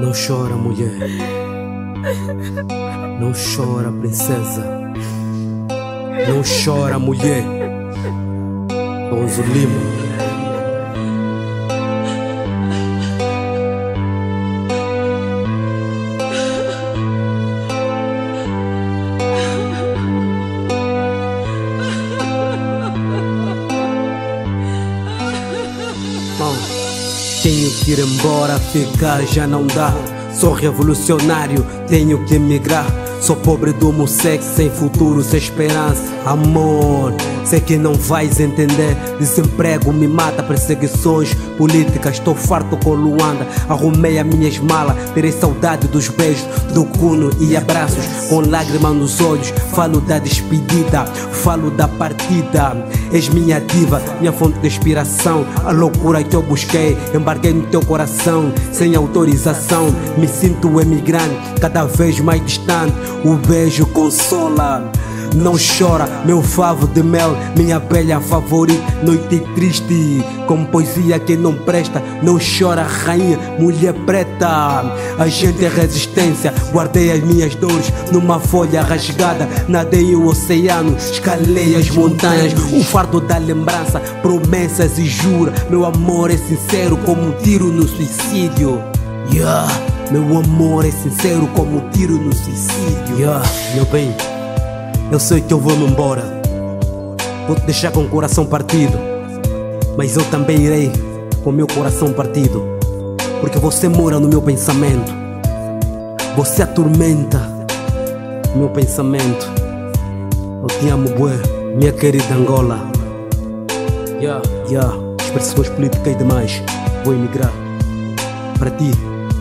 Não chora, mulher. Não chora, princesa. Não chora, mulher. Donzo Lima. Tenho que ir embora, ficar já não dá. Sou revolucionário, tenho que emigrar. Sou pobre do meu sexo, sem futuro, sem esperança. Amor, sei que não vais entender. Desemprego me mata, perseguições políticas. Estou farto com Luanda. Arrumei as minhas malas, terei saudade dos beijos, do cuno e abraços. Com lágrimas nos olhos, falo da despedida, falo da partida. És minha diva, minha fonte de inspiração. A loucura que eu busquei, embarquei no teu coração, sem autorização. Me sinto emigrante, cada vez mais distante. O beijo consola. Não chora, meu favo de mel, minha abelha favorita. Noite triste, com poesia que não presta. Não chora, rainha, mulher preta. A gente é resistência, guardei as minhas dores numa folha rasgada. Nadei o oceano, escalei as montanhas. O fardo da lembrança, promessas e jura. Meu amor é sincero como um tiro no suicídio. Yeah. Meu amor é sincero como um tiro no suicídio. Yeah. Meu bem. Eu sei que eu vou me embora. Vou te deixar com o coração partido. Mas eu também irei com meu coração partido. Porque você mora no meu pensamento. Você atormenta meu pensamento. Eu te amo, bué, minha querida Angola. Yeah, yeah, as pressões políticas demais. Vou emigrar. Para ti,